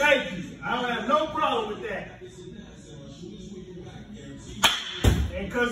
Thank you. I don't have no problem with that. And cause